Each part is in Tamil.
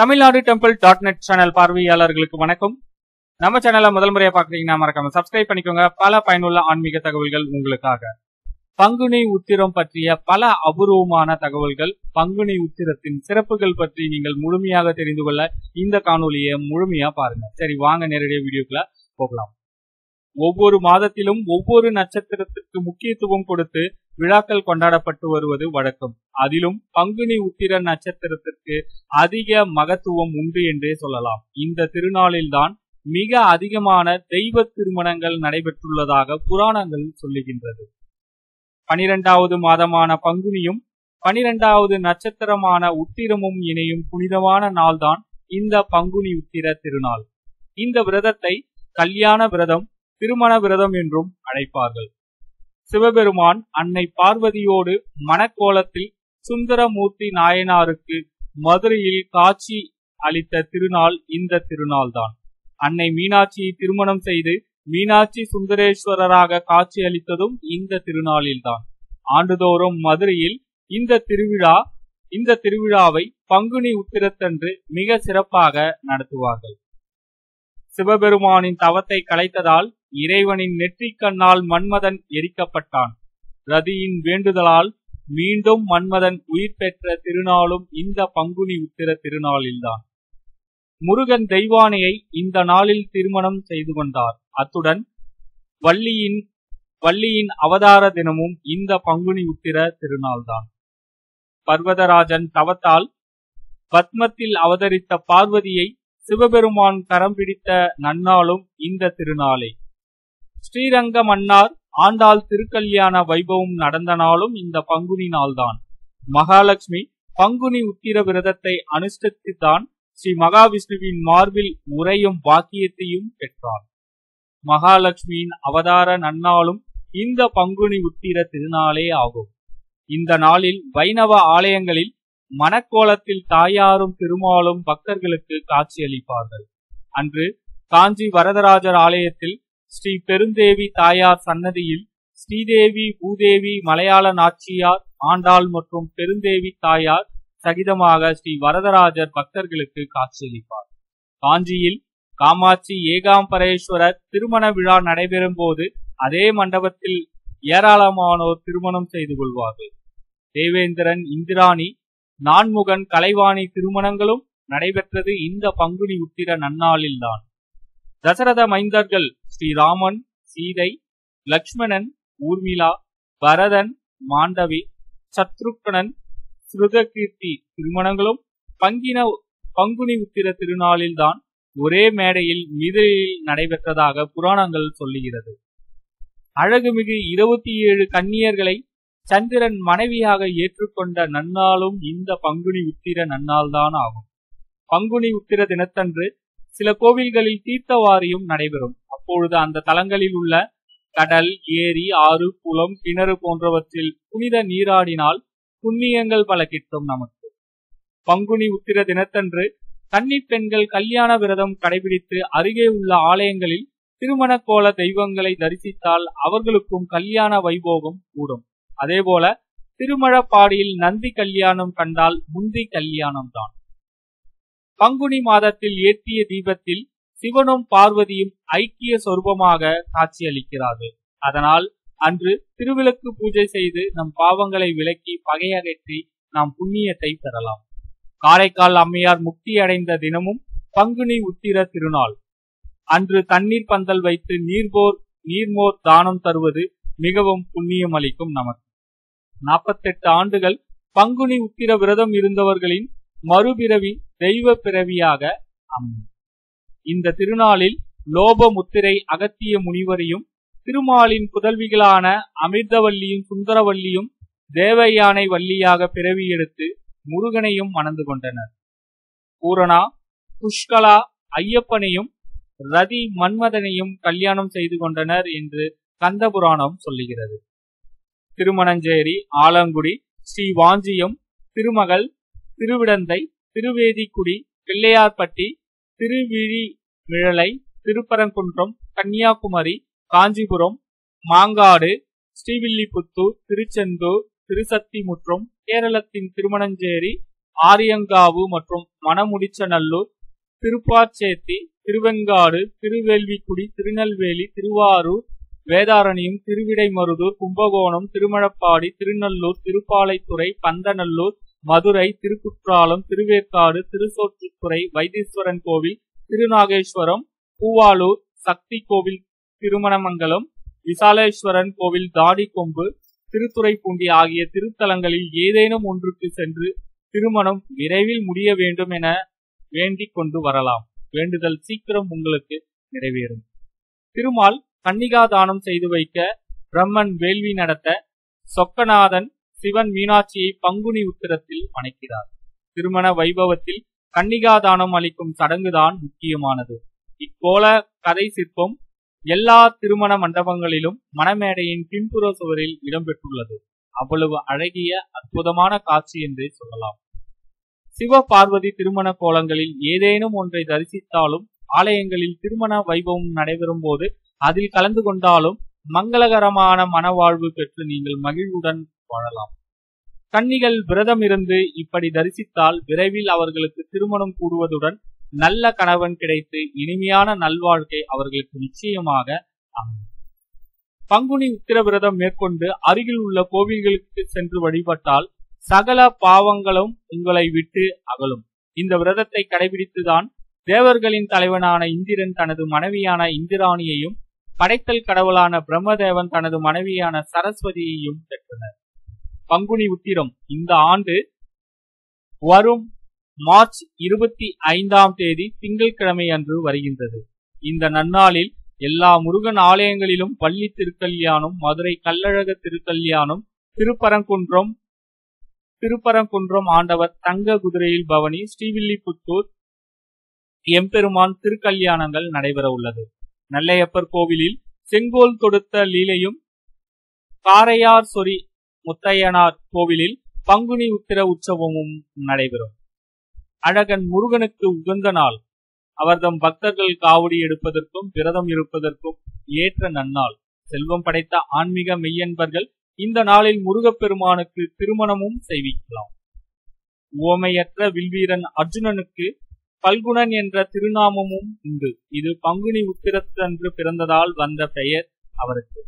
Tamil Nadu temple dot net channel பார்வையாளர்களுக்கு வணக்கம். நம்ம சேனலை முதல் முறையா பாக்குறீங்கன்னா மறக்காம சப்ஸ்கிரைப் பண்ணிக்கோங்க. பல பயனுள்ள ஆன்மீக தகவல்கள் உங்களுக்காக. பங்குனி உத்திரம் பற்றிய பல அபூர்வமான தகவல்கள் பங்குனி உத்திரத்தின் சிறப்புகள் பற்றி நீங்கள் முழுமையாக தெரிந்து கொள்ள இந்த காணொலியை முழுமையா பாருங்க. சரி வாங்க நேரடியாக வீடியோக்குள்ள போகலாம். ஒவ்வொரு மாதத்திலும் ஒவ்வொரு நட்சத்திரத்திற்கு முக்கியத்துவம் கொடுத்து விழாக்கள் கொண்டாடப்பட்டு வருவது வழக்கம். அதிலும் பங்குனி உத்திர நட்சத்திரத்திற்கு அதிக மகத்துவம் உண்டு என்றே சொல்லலாம். இந்த திருநாளில்தான் மிக அதிகமான தெய்வ திருமணங்கள் நடைபெற்றுள்ளதாக புராணங்கள் சொல்லுகின்றது. பனிரெண்டாவது மாதமான பங்குனியும் பனிரெண்டாவது நட்சத்திரமான உத்திரமும் இணையும் புனிதமான நாள்தான் இந்த பங்குனி உத்திர திருநாள். இந்த விரதத்தை கல்யாண விரதம் திருமண விரதம் என்றும் அழைப்பார்கள். சிவபெருமான் அன்னை பார்வதியோடு மணக்கோலத்தில் சுந்தரமூர்த்தி நாயனாருக்கு மதுரையில் காட்சி அளித்த திருநாள் இந்த திருநாள்தான். அன்னை மீனாட்சியை திருமணம் செய்து மீனாட்சி சுந்தரேஸ்வரராக காட்சி அளித்ததும் இந்த திருநாளில்தான். ஆண்டுதோறும் மதுரையில் இந்த திருவிழா இந்த திருவிழாவை பங்குனி உத்திரத்தன்று மிக சிறப்பாக நடத்துவார்கள். சிவபெருமானின் தவத்தை கலைத்ததால் இறைவனின் நெற்றிக் கண்ணால் மன்மதன் எரிக்கப்பட்டான். ரதியின் வேண்டுதலால் மீண்டும் மன்மதன் உயிர் பெற்ற திருநாளும் இந்த பங்குனி உத்திர திருநாளில்தான். முருகன் தெய்வானையை இந்த நாளில் திருமணம் செய்து கொண்டார். அத்துடன் வள்ளியின் வள்ளியின் அவதார தினமும் இந்த பங்குனி உத்திர திருநாள்தான். பர்வதராஜன் தவத்தால் பத்மத்தில் அவதரித்த பார்வதியை சிவபெருமான் கரம் பிடித்த நன்னாளும் இந்த திருநாளே. ஸ்ரீரங்க மன்னார் ஆண்டாள் திருக்கல்யாண வைபவம் நடந்த நாளும் இந்த பங்குனி நாள்தான். மகாலட்சுமி பங்குனி உத்திர விரதத்தை அனுஷ்டித்துத்தான் ஸ்ரீ மகாவிஷ்ணுவின் மார்பில் முறையும் பாக்கியத்தையும் பெற்றார் மகாலட்சுமியின் அவதார நன்னாளும் இந்த பங்குனி உத்திர திருநாளே ஆகும். இந்த நாளில் வைணவ ஆலயங்களில் மணக்கோலத்தில் தாயாரும் திருமாலும் பக்தர்களுக்கு காட்சியளிப்பார்கள். அன்று காஞ்சி வரதராஜர் ஆலயத்தில் ஸ்ரீ பெருந்தேவி தாயார் சன்னதியில் ஸ்ரீதேவி பூதேவி மலையாள நாச்சியார் ஆண்டாள் மற்றும் பெருந்தேவி தாயார் சகிதமாக ஸ்ரீ வரதராஜர் பக்தர்களுக்கு காட்சியளிப்பார். காஞ்சியில் காமாட்சி ஏகாம்பரேஸ்வரர் திருமண விழா நடைபெறும் போது அதே மண்டபத்தில் ஏராளமானோர் திருமணம் செய்து கொள்வார்கள். தேவேந்திரன் இந்திராணி நான்முகன் கலைவாணி திருமணங்களும் நடைபெற்றது இந்த பங்குனி உத்திர நன்னாளில்தான். தசரத மைந்தர்கள் ஸ்ரீராமன் சீதை லக்ஷ்மணன் ஊர்மிளா பரதன் மாண்டவி சத்ருக்கணன் ஸ்ருதகீர்த்தி திருமணங்களும் பங்கின பங்குனி உத்திர திருநாளில்தான் ஒரே மேடையில் மிதிரையில் நடைபெற்றதாக புராணங்கள் சொல்லுகிறது. அழகுமிகு இருபத்தி ஏழு கன்னியர்களை சந்திரன் மனைவியாக ஏற்றுக்கொண்ட நன்னாளும் இந்த பங்குனி உத்திர நன்னாள்தான் ஆகும். பங்குனி உத்திர தினத்தன்று சில கோவில்களில் தீர்த்தவாரியும் நடைபெறும். அப்பொழுது அந்த தலங்களில் உள்ள கடல் ஏரி ஆறு குளம் கிணறு போன்றவற்றில் புனித நீராடினால் புண்ணியங்கள் பல கிட்டும் நமக்கு. பங்குனி உத்திர தினத்தன்று கன்னி பெண்கள் கல்யாண விரதம் கடைபிடித்து அருகே உள்ள ஆலயங்களில் திருமண கோல தெய்வங்களை தரிசித்தால் அவர்களுக்கும் கல்யாண வைபோகம் கூடும். அதேபோல திருமழப்பாடியில் நந்தி கல்யாணம் கண்டால் முந்தி கல்யாணம் தான் பங்குனி மாதத்தில் ஏற்றிய தீபத்தில் சிவனும் பார்வதியும் ஐக்கிய சொரூபமாக காட்சியளிக்கிறார்கள். அதனால் அன்று திருவிளக்கு பூஜை செய்து நம் பாவங்களை விலக்கி பகையகற்றி நாம் புண்ணியத்தை பெறலாம். காரைக்கால் அம்மையார் முக்தி அடைந்த தினமும் பங்குனி உத்திர திருநாள். அன்று தண்ணீர் பந்தல் வைத்து நீர்போர் நீர்மோர் தானம் தருவது மிகவும் புண்ணியம் அளிக்கும் நமக்கு. நாற்பத்தெட்டு ஆண்டுகள் பங்குனி உத்திர விரதம் இருந்தவர்களின் மறுபிறவி தெய்வ பிறவியாக அமையும். இந்த திருநாளில் லோப முத்திரை அகத்திய முனிவரையும் திருமாலின் புதல்விகளான அமிர்தவல்லியும் சுந்தரவல்லியும் தேவயானை வள்ளியாக பிறவி எடுத்து முருகனையும் மணந்து கொண்டனர். பூரணா புஷ்கலா ஐயப்பனையும் ரதி மன்மதனையும் கல்யாணம் செய்து கொண்டனர் என்று கந்தபுராணம் சொல்லுகிறது. திருமணஞ்சேரி ஆலங்குடி ஸ்ரீ வாஞ்சியம் திருமகள் திருவிடந்தை திருவேதிக்குடி பிள்ளையார்பட்டி திருவிழி திருப்பரங்குன்றம் கன்னியாகுமரி காஞ்சிபுரம் மாங்காடு ஸ்ரீவில்லிபுத்தூர் திருச்செந்தூர் திருசக்திமுற்றம் கேரளத்தின் திருமணஞ்சேரி ஆரியங்காவு மற்றும் மணமுடிச்சநல்லூர் திருப்பாச்சேத்தி திருவெங்காடு திருவேல்விக்குடி திருநெல்வேலி திருவாரூர் வேதாரண்யம் திருவிடைமருதூர் கும்பகோணம் திருமழப்பாடி திருநல்லூர் திருப்பாலைத்துறை பந்தநல்லூர் மதுரை திருக்குற்றாலம் திருவேற்காடு திருசோற்றுத்துறை வைத்தீஸ்வரன் கோவில் திருநாகேஸ்வரம் பூவாலூர் சக்தி கோவில் திருமணமங்கலம் விசாலேஸ்வரன் கோவில் தாடிக்கொம்பு திருத்துறைப்பூண்டி ஆகிய திருத்தலங்களில் ஏதேனும் ஒன்றுக்கு சென்று திருமணம் விரைவில் முடிய வேண்டும் என வேண்டிக் கொண்டு வரலாம். வேண்டுதல் சீக்கிரம் உங்களுக்கு நிறைவேறும். திருமால் கன்னிகா தானம் செய்து வைக்க பிரம்மன் வேள்வி நடத்த சொக்கநாதன் சிவன் மீனாட்சியை பங்குனி உத்திரத்தில் வணக்கிறார் திருமண வைபவத்தில் கன்னிகா தானம் அளிக்கும் சடங்குதான் முக்கியமானது. இக்கோல கதை சிற்பம் எல்லா திருமண மண்டபங்களிலும் மணமேடையின் பின்புற சுவரில் இடம்பெற்றுள்ளது. அவ்வளவு அழகிய அற்புதமான காட்சி என்றே சொல்லலாம். சிவ பார்வதி திருமண கோலங்களில் ஏதேனும் ஒன்றை தரிசித்தாலும் ஆலயங்களில் திருமண வைபவம் நடைபெறும் போது அதில் கலந்து கொண்டாலும் மங்களகரமான மனவாழ்வு பெற்று நீங்கள் மகிழ்வுடன் வாழலாம். கன்னிகள் விரதம் இருந்து இப்படி தரிசித்தால் விரைவில் அவர்களுக்கு திருமணம் கூடுவதுடன் நல்ல கணவன் கிடைத்து இனிமையான நல்வாழ்க்கை அவர்களுக்கு நிச்சயமாக அமையும். பங்குனி உத்திர விரதம் மேற்கொண்டு அருகில் உள்ள கோவில்களுக்கு சென்று வழிபட்டால் சகல பாவங்களும் உங்களை விட்டு அகலும். இந்த விரதத்தை கடைபிடித்துதான் தேவர்களின் தலைவனான இந்திரன் தனது மனைவியான இந்திராணியையும் படைத்தல் கடவுளான பிரம்மதேவன் தனது மனைவியான சரஸ்வதியையும் பெற்றனர். பங்குனி உத்திரம் இந்த ஆண்டு வரும் மார்ச் இருபத்தி ஐந்தாம் தேதி திங்கட்கிழமை அன்று வருகின்றது. இந்த நன்னாளில் எல்லா முருகன் ஆலயங்களிலும் பள்ளி திருக்கல்யாணம் மதுரை கல்லழக திருக்கல்யாணம் திருப்பரங்குன்றம் திருப்பரங்குன்றம் ஆண்டவர் தங்க குதிரையில் பவனி ஸ்ரீவில்லிபுத்தூர் எம்பெருமான் திருக்கல்யாணங்கள் நடைபெற உள்ளது நல்லையப்பர் கோவிலில் செங்கோல் தொடுத்த லீலையும் காரையார் சொரி முத்தையனார் கோவிலில் பங்குனி உத்திர உற்சவமும் நடைபெறும். அழகன் முருகனுக்கு உகந்த நாள். அவர்தம் பக்தர்கள் காவடி எடுப்பதற்கும் விரதம் இருப்பதற்கும் ஏற்ற நன்னாள். செல்வம் படைத்த ஆன்மீக மெய்யன்பர்கள் இந்த நாளில் முருகப்பெருமானுக்கு திருமணமும் செய்விக்கலாம். உவமையற்ற வில்வீரன் அர்ஜுனனுக்கு பல்குணன் என்ற திருநாமமும் உண்டு. இது பங்குனி உத்திரத்தன்று பிறந்ததால் வந்த பெயர் அவருக்கு.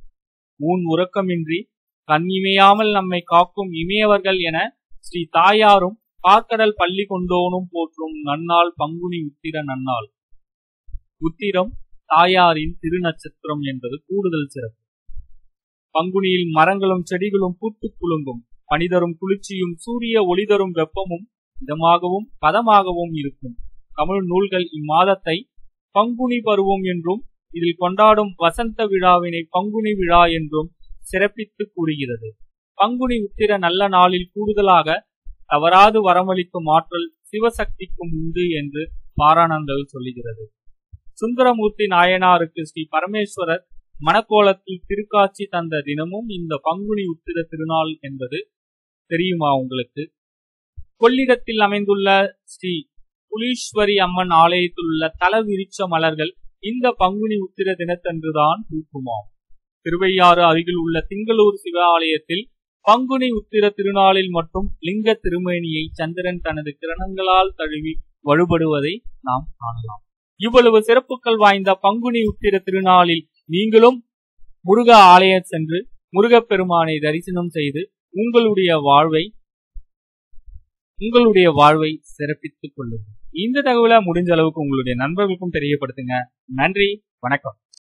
ஊன் உறக்கமின்றி கண் இமையாமல் நம்மை காக்கும் இமையவர்கள் என ஸ்ரீ தாயாரும் காக்கடல் பள்ளி கொண்டோனும் போற்றும் நன்னாள் பங்குனி உத்திர நன்னாள். உத்திரம் தாயாரின் திருநட்சத்திரம் என்பது கூடுதல் சிறப்பு. பங்குனியில் மரங்களும் செடிகளும் பூத்து குலுங்கும். பனிதரும் குளிர்ச்சியும் சூரிய ஒளிதரும் வெப்பமும் இதமாகவும் பதமாகவும் இருக்கும். தமிழ் நூல்கள் இம்மாதத்தை பங்குனி பருவம் என்றும் இதில் கொண்டாடும் வசந்த விழாவினை பங்குனி விழா என்றும் சிறப்பித்து கூறுகிறது. பங்குனி உத்திர நல்ல நாளில் கூடுதலாக தவறாது வரமளிக்கும் ஆற்றல் சிவசக்திக்கும் உண்டு என்று பாராணங்கள் சொல்லுகிறது. சுந்தரமூர்த்தி நாயனாருக்கு ஸ்ரீ பரமேஸ்வரர் மணக்கோலத்தில் திருக்காட்சி தந்த தினமும் இந்த பங்குனி உத்திர திருநாள் என்பது தெரியுமா உங்களுக்கு? கொள்ளிடத்தில் அமைந்துள்ள ஸ்ரீ புலீஸ்வரி அம்மன் ஆலயத்தில் உள்ள தல விரிச்ச மலர்கள் இந்த பங்குனி உத்திர தினத்தன்றுதான் பூக்குமாம் திருவையாறு அருகில் உள்ள திங்களூர் சிவ ஆலயத்தில் பங்குனி உத்திர திருநாளில் மற்றும் லிங்க திருமேனியை சந்திரன் தனது கிரணங்களால் தழுவி வழிபடுவதை நாம் காணலாம். இவ்வளவு சிறப்புகள் வாய்ந்த பங்குனி உத்திர திருநாளில் நீங்களும் முருக ஆலயம் சென்று முருகப்பெருமானை தரிசனம் செய்து உங்களுடைய வாழ்வை உங்களுடைய வாழ்வை சிறப்பித்துக் கொள்ளுங்கள். இந்த தகவலை முடிஞ்ச அளவுக்கு உங்களுடைய நண்பர்களுக்கும் தெரியப்படுத்துங்க. நன்றி. வணக்கம்.